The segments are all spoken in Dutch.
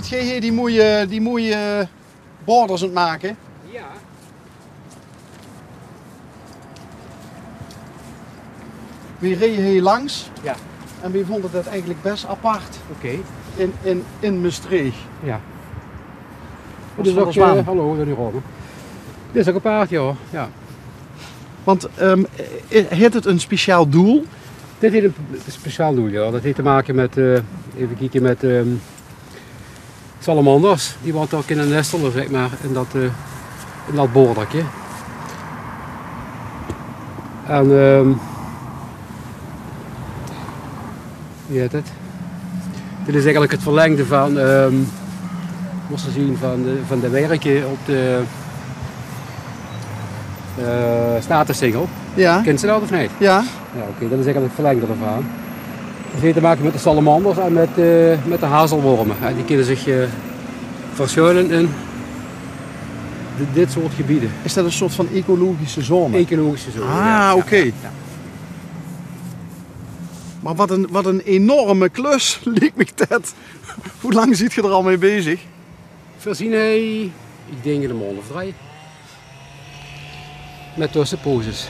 hier die mooie, die mooie borders aan het maken? Ja. We reden hier langs Ja. en we vonden dat eigenlijk best apart Oké. in, in, in Maastricht. Ja. Dit is ook, eh, hallo, dat is Robben. Dit is ook een paard, ja. ja. Want eh, heeft het een speciaal doel? Dit heeft een speciaal doel, ja. Dat heeft te maken met, eh, even kijken, met ehm, salamanders. Die wat ook in een nestelen, zeg maar, in dat, eh in dat bordertje. En, ehm wie heet het? Dit is eigenlijk het verlengde van, ehm moest zien, van de, van de werken op de eh Statensingel. Ja. Kent ze dat of niet? Ja. Ja, oké, dat is eigenlijk het verlengde ervan. Het heeft te maken met de salamanders en met, eh, met de hazelwormen. En die kunnen zich eh, verschuilen in di- dit soort gebieden. Is dat een soort van ecologische zone? Ecologische zone. Ah, ja, oké. ja, ja. Maar wat een, wat een enorme klus, liep me dat. Hoe lang zit je er al mee bezig? Voorzien hij, ik denk in een maand of drie. Met tussenposes.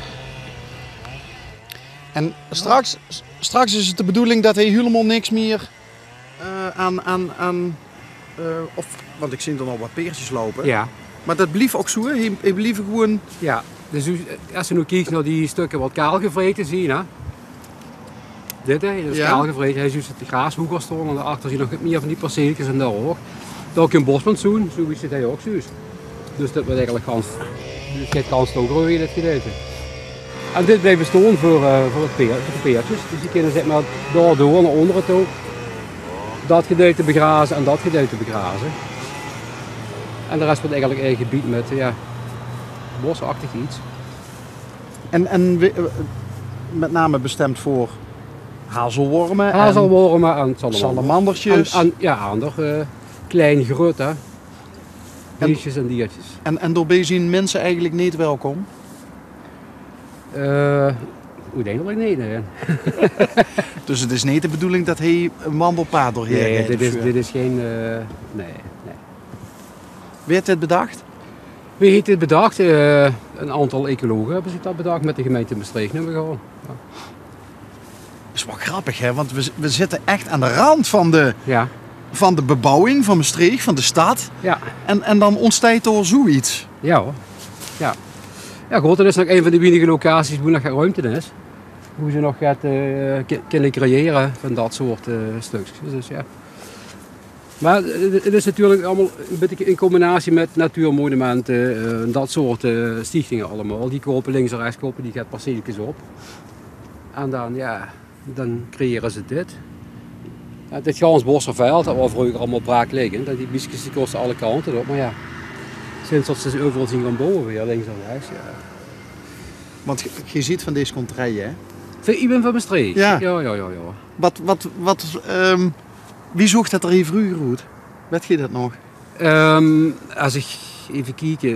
En straks, straks is het de bedoeling dat hij helemaal niks meer eh, aan, aan, aan eh, of, want ik zie er nog wat peertjes lopen. Ja. Maar dat blief ook zo, hij, gewoon, Ja, dus als je nu kijkt naar die stukken wat kaal gevreten zien, hè. Dit hè, dat is Ja. kaal gevreten. Hij ziet de graashoeker staan en daarachter zie je nog meer van die perceeltjes en daar ook. Daar ook een bosplantsoen, zo is het hij ook zo. Dus dat wordt eigenlijk dus het kans ook groeien in dit gedeelte. En dit blijft bestaan voor, eh, voor, het peer, voor de peertjes. Dus die kunnen zeg maar daardoor naar onderen toe dat gedeelte begrazen en dat gedeelte begrazen. En de rest wordt eigenlijk een gebied met ja, bosachtig iets. en, en eh, met name bestemd voor hazelwormen Hazelwormen en en salamandertjes. En, en, ja, ander uh, klein grut hè. Beestjes en diertjes. En, en daarbij zien mensen eigenlijk niet welkom. Hoe denk ik nee, nee. Dus het is niet de bedoeling dat hij een wandelpaad doorheen Nee, rijdt dit is, dit is geen. eh, nee, nee. Wie heeft dit bedacht? Wie heeft dit bedacht? Eh, een aantal ecologen hebben zich dat bedacht met de gemeente Maastricht. Nu we gewoon. Dat is wel grappig, hè? Want we, we zitten echt aan de rand van de, Ja, van de bebouwing van Maastricht, van de stad. ja, En, en dan ontstaat er zoiets. ja hoor. Ja. Ja, dat is nog een van de weinige locaties waar nog ruimte is. Hoe ze nog gaat eh, kunnen creëren van dat soort eh, stukjes. Dus ja. Maar het het is natuurlijk allemaal een beetje in combinatie met natuurmonumenten, eh, dat soort eh, stichtingen allemaal. Die kopen links en rechts kopen, die gaat perceeltjes op. En dan, ja, dan creëren ze dit. Ja, dit Gansbosserveld, dat waar vroeger allemaal braak liggen, die biesjes die kosten alle kanten op. Maar ja, sinds dat ze overal zien gaan bouwen weer, links en rechts. Ja. Want je, ziet van deze contraien, hè? Ik ben van Maastricht. Ja. Ja, ja, ja, ja. Wat, wat, wat, ehm, wie zocht dat er hier vroeger uit? Weet je dat nog? Ehm, als ik even kijk, eh,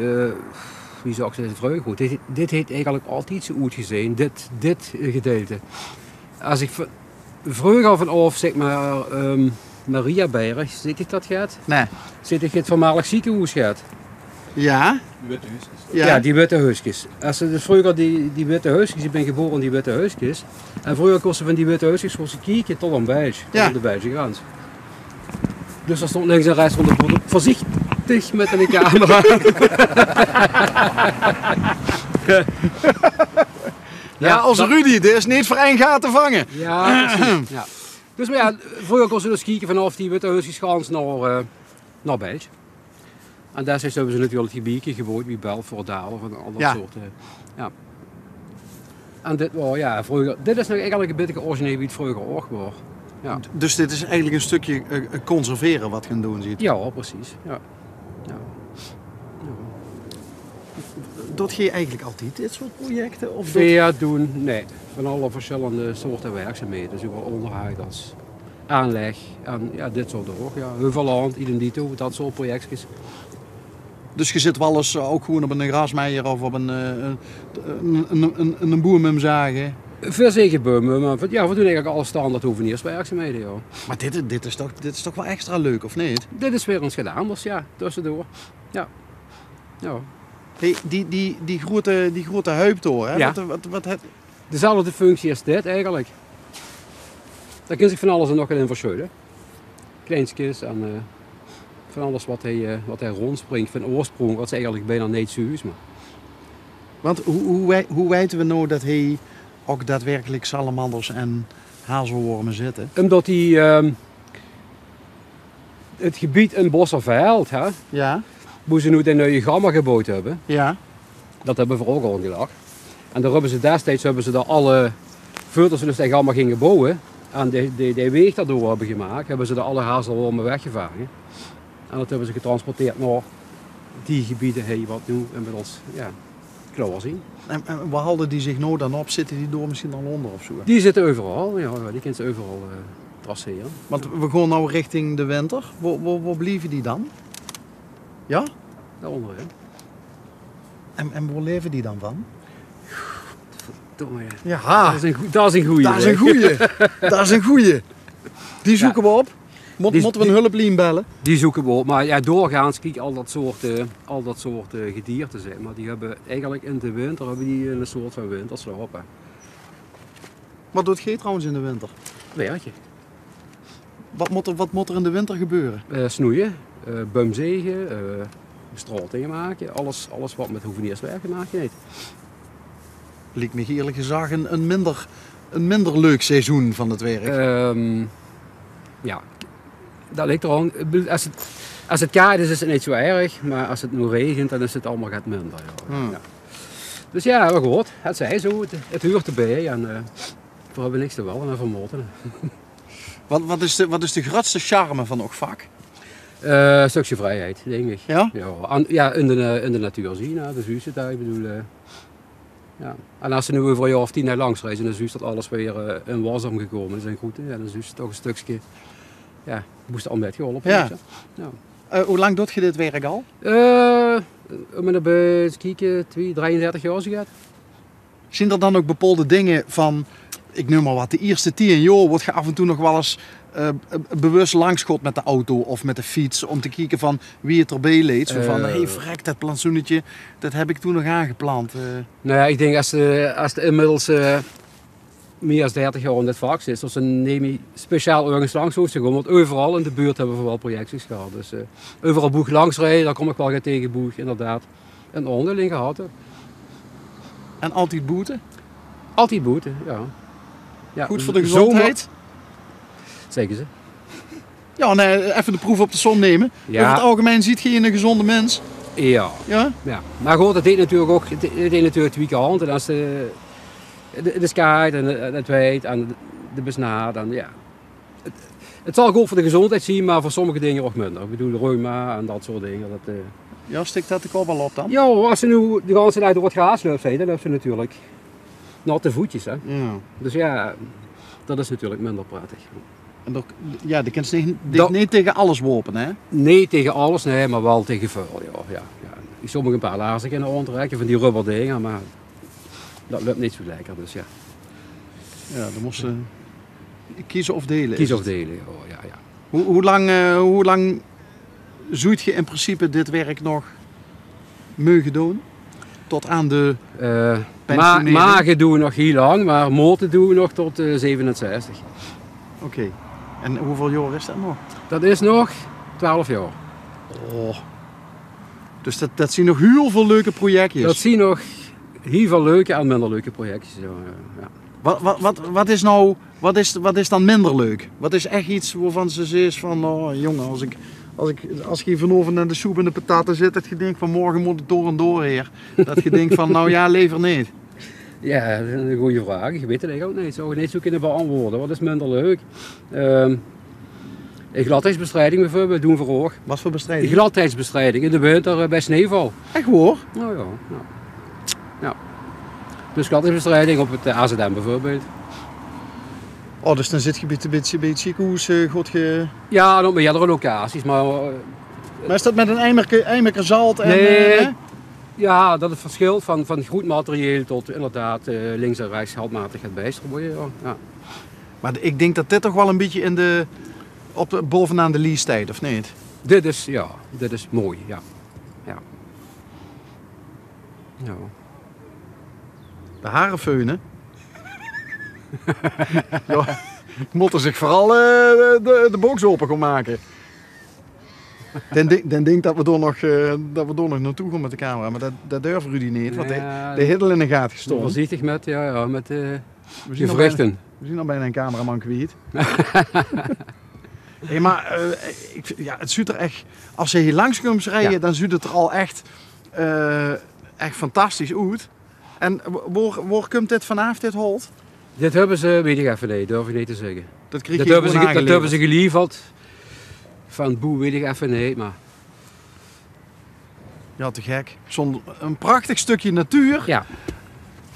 wie ik zeggen, vreugd goed. Dit, dit heeft eigenlijk altijd zo goed gezien, dit, dit gedeelte. Als ik vroeger vanaf, zeg maar, ehm Mariaberg, zit ik dat gaat? Nee. Zit ik het voormalig ziekenhuis gaat? Ja? Ja. Ja. die witte huisjes. Als ze dus vroeger die, die witte huisjes, ik ben geboren in die witte huisjes. En vroeger kosten van die witte huisjes kosten kieken tot een België, tot Ja. de Belgische grens. Dus er stond links en rechts van de boel voorzichtig met een camera. Ja, als dat- Rudy, dit is niet voor één gaat te vangen. Ja, precies. Ja. Dus maar ja, vroeger konden ze dus kijken vanaf die witte huisjes gans naar, eh naar België. En daar hebben ze natuurlijk die bieken gebouwd, wie Belfort, Dalen en al dat Ja. soort. ja. En dit, was, ja, vroeger, dit is nog eigenlijk een beetje origineel wie het vroeger ook was. Ja, Dus dit is eigenlijk een stukje eh, eh, conserveren wat je aan doen ziet. ja precies. Ja. Ja. Doet je eigenlijk altijd dit soort projecten? Of doet- Vea doen, nee. Van alle verschillende soorten werkzaamheden. Zowel onderhoud als aanleg en ja, dit soort ook. Ja. Heuvelland, Identito, dat soort projectjes. Dus je zit wel eens eh, ook gewoon op een grasmeijer of op een, eh, een, een, een, een boer met hem zagen. Verzekerbomen, maar ja, we doen eigenlijk alle standaard hoevenierswerkzaamheden. Ja. Maar dit, dit, is toch, dit is toch wel extra leuk, of niet? Dit is weer ons gedaan, dus ja, tussendoor. Ja. ja. Hey, die, die, die, grote, die grote hè? Ja. Wat, wat, wat, het- Dezelfde functie als dit eigenlijk. Daar kun je van alles en nog in verschuilen. Kleinskis en eh, van alles wat hij, eh, wat hij rondspringt van oorsprong, wat is eigenlijk bijna niet. Maar. Want hoe, hoe, hoe weten we nou dat hij ook daadwerkelijk salamanders en hazelwormen zitten? Omdat hij ehm, het gebied in Bosserveld, hè, Ja, hoe ze nu de nieuwe gamma gebouwd hebben, ja. dat hebben we ook al gelegd. En daar hebben ze destijds hebben ze daar alle filters dus die gamma gingen bouwen en die, die, die weeg daardoor hebben gemaakt, hebben ze daar alle hazelwormen weggevangen. En dat hebben ze getransporteerd naar die gebieden hey, wat nu inmiddels ja, klaar zien. En, en waar houden die zich nou dan op? Zitten die door misschien al onder of zo? Die zitten overal, ja, die kunnen ze overal eh traceren. Want we gaan nou richting de winter. Waar, waar, waar blijven die dan? Ja? Daaronder, hè. En, en waar leven die dan van? Domme, ja. Ja, Dat is een, goe- dat is een goeie. dat is een goeie. dat is een goeie. Die zoeken we op. Mot, Die- moeten we een hulplijn bellen? Die zoeken we op. Maar ja, doorgaans, kijk, al dat soort, eh, al dat soort eh, gedierte, zeg maar, die hebben eigenlijk in de winter hebben die een soort van winterslaap. hè. Wat doet G trouwens in de winter? Werkje. Wat moet er, wat moet er in de winter gebeuren? Eh, snoeien, eh bumzegen, straatingen maken, alles, alles wat met hoevenierswerk maken heeft. Liek me eerlijk gezegd een, een, minder, een minder leuk seizoen van het werk. Ehm, ja, dat ligt er bedoel, Als het, als het koud is, is het niet zo erg, maar als het nu regent, dan is het allemaal gaat minder. Ja. Hmm. Ja. Dus ja, we gehoord. Het zij zo, het, het huurt erbij en eh we hebben niks te wel en vermoten. Wat, wat, is de, wat is de grootste charme van Oogvak? Eh een stukje vrijheid, denk ik. Ja? Ja, ja in, de, in de natuur zien, hè. dus daar, ik bedoel... eh, ja. En als ze nu over een jaar of tien naar langs reizen, dan is dat alles weer in was omgekomen. Dat is een goed, hè. ja, dan is het toch een stukje... Ja, moest al met geholpen Ja. Ja. Eh, hoe lang doet je dit werk al? Eh, om en bij eens kijken, twee, 33 jaar zo gaat. Zien er dan ook bepaalde dingen van, ik noem maar wat, de eerste tien jaar wordt je af en toe nog wel eens eh, bewust langsschot met de auto of met de fiets om te kijken van wie het erbij leed. Zo van, hé hey, verrek, dat plantsoenetje, dat heb ik toen nog aangeplant. Nou ja, ik denk als de, als de inmiddels meer dan 30 jaar in dit vak zit, dus dan neem je speciaal ergens langs hoeft te. Want overal in de buurt hebben we wel projecties gehad. Dus eh, overal boeg langs rijden, daar kom ik wel tegen boeg, inderdaad. En onderling gehad. hè. en altijd boete. Altijd boete, ja. ja. Goed voor de zomer- gezondheid. Zeggen ze. Ja, nee, even de proef op de som nemen. Ja. Over het algemeen ziet je een gezonde mens. Ja. Ja? Ja, maar goed, dat deed natuurlijk ook, het deed natuurlijk het weekend. En als de, de, de sky en het- weet en de, dan ja. Het, het zal goed voor de gezondheid zien, maar voor sommige dingen ook minder. Ik bedoel, reuma en dat soort dingen. Dat, eh. Ja, stikt dat de kop al op dan? Ja, als ze nu de hele tijd door het gras loopt, dan loopt ze natuurlijk natte voetjes. Hè. Ja. Dus ja, dat is natuurlijk minder prettig. En dat, ja, die kan zich niet, Dat- niet tegen alles worpen, hè? Nee tegen alles, nee, maar wel tegen vuil. Ja, ja, ja. Sommige een paar laarzen kunnen aantrekken van die rubber dingen, maar dat lukt niet zo lekker. Dus ja. Ja, dan moest ze kiezen of delen. Kies of delen, ja, ja, ja. Hoe, hoe lang, eh, hoe lang zoet je in principe dit werk nog mogen doen? Tot aan de... Eh, ma magen doen we nog heel lang, maar moten doen we nog tot eh 67. Oké. En hoeveel jaar is dat nog? Dat is nog 12 jaar. Oh. Dus dat, dat zien nog heel veel leuke projectjes. Dat zien nog heel veel leuke en minder leuke projectjes. Ja. Wat, wat, wat, wat is nou, wat is, wat is dan minder leuk? Wat is echt iets waarvan ze zegt van, oh jongen, als ik, als ik, als je hier vanavond naar de soep en de pataten zit, dat je denkt van morgen moet het door en door heer. Dat je denkt van, nou ja, lever niet. Ja, dat is een goede vraag. Ik weet het eigenlijk ook niet. Zou ik niet zo kunnen beantwoorden. Wat is minder leuk? Ehm gladheidsbestrijding bijvoorbeeld doen we ook. Wat voor bestrijding? gladheidsbestrijding in de winter eh, bij sneeuwval. Echt hoor. Nou ja, ja. Ja. Dus gladheidsbestrijding op het eh, AZM bijvoorbeeld. Oh, dus dan zit je bij, bij, bij het ziekenhuis, eh, goed ge... Ja, en op meerdere locaties, maar eh, Maar is dat met een eimerke, eimerke zalt en... Nee. Ja, dat het verschilt van, van goed materieel tot inderdaad links en rechts handmatig gaat bijstrooien. Ja. Ja. Maar ik denk dat dit toch wel een beetje in de, op de, bovenaan de lease tijd, of niet? Dit is, ja, dit is mooi, ja. Ja. ja. De haren feunen. ja, moeten zich vooral eh, de, de box open gaan maken. Dan, denk- dan denk dat we door nog, eh, dat we door nog naartoe gaan met de camera, maar dat, dat durft Rudy niet, want Ja, de, de hiddel in de gaten Stond gestoken. voorzichtig met, ja, ja, met eh We je zien, al bijna, verrichten. we zien al bijna een cameraman kwijt. hey, maar eh, ik, ja, het ziet er echt, als je hier langs komt rijden, Ja. dan ziet het er al echt, eh, echt fantastisch uit. En waar, waar komt dit vanaf, dit holt? Dit hebben ze, weet ik even niet, durf ik niet te zeggen. Dat kreeg Dat je hebben, ze, dat hebben ze geleverd. Van Boe weet ik even niet, maar Ja, te gek. Zo'n een prachtig stukje natuur, ja,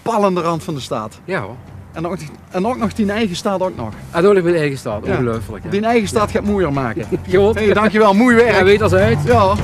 pal aan de rand van de stad. ja hoor. En ook, en ook nog die eigen staat ook nog. En dan heb ik mijn eigen stad, Ja. ongelooflijk. Die eigen staat gaat moeier maken. Goed. Hey, dankjewel, mooi Ja, werk. weet als uit. Ja.